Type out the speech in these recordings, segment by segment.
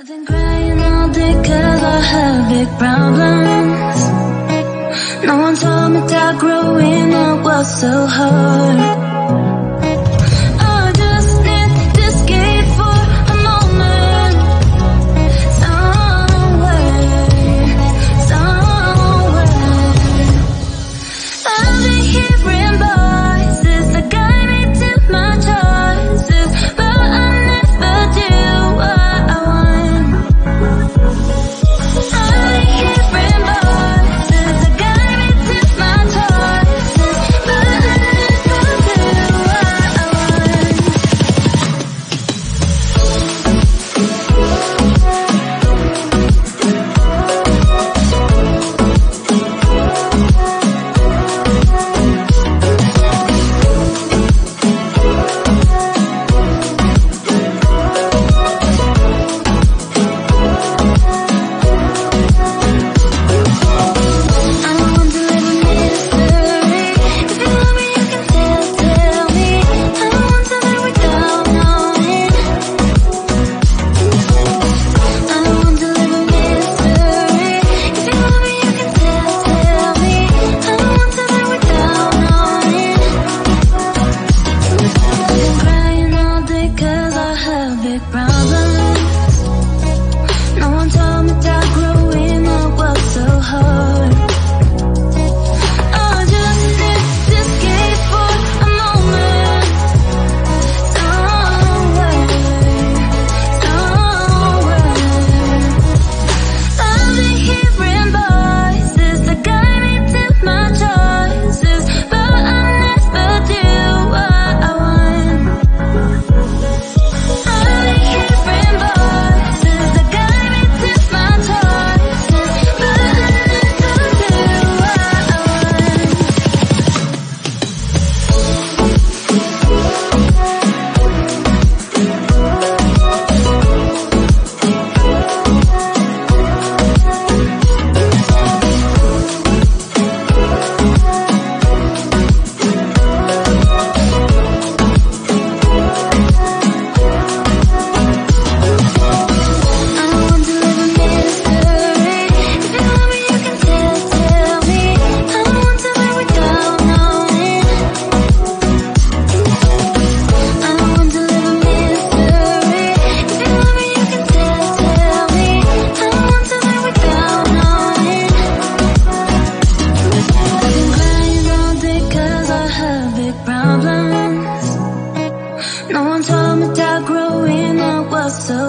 I've been crying all day cause I have big problems. No one told me that growing up was so hard.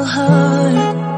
heart.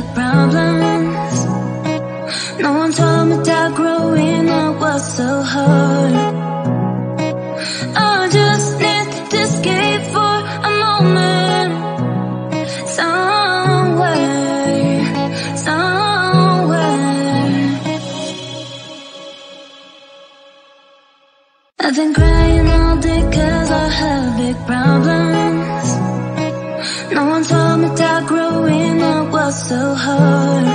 big problems. No one told me that growing up was so hard. I just need to escape for a moment. Somewhere, somewhere. I've been crying all day cause I have big problems. so hard.